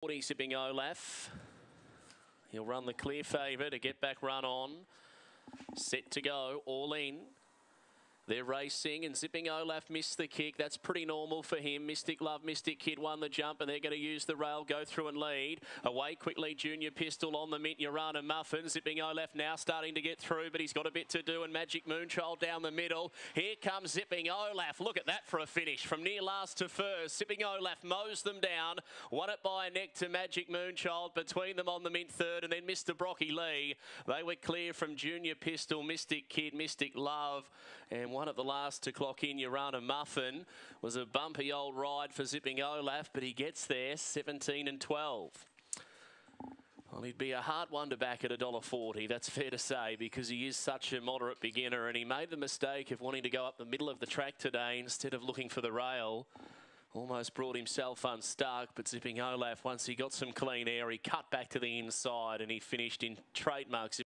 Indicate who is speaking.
Speaker 1: 40 Zipping Olaf. He'll run the clear favour to get back run on. Set to go, all in. They're racing and Zipping Olaf missed the kick. That's pretty normal for him. Mystic Love, Mystic Kid won the jump and they're going to use the rail, go through and lead. Away quickly, Junior Pistol on the mint, Urana Muffin. Zipping Olaf now starting to get through, but he's got a bit to do and Magic Moonchild down the middle. Here comes Zipping Olaf. Look at that for a finish from near last to first. Zipping Olaf mows them down. Won it by a neck to Magic Moonchild. Between them on the mint third and then Mr. Brocky Lee. They were clear from Junior Pistol, Mystic Kid, Mystic Love and one at the last to clock in, Urana Muffin, was a bumpy old ride for Zipping Olaf, but he gets there 17 and 12. Well, he'd be a hard one to back at $1.40, that's fair to say, because he is such a moderate beginner and he made the mistake of wanting to go up the middle of the track today instead of looking for the rail. Almost brought himself unstuck, but Zipping Olaf, once he got some clean air, he cut back to the inside and he finished in trademarks.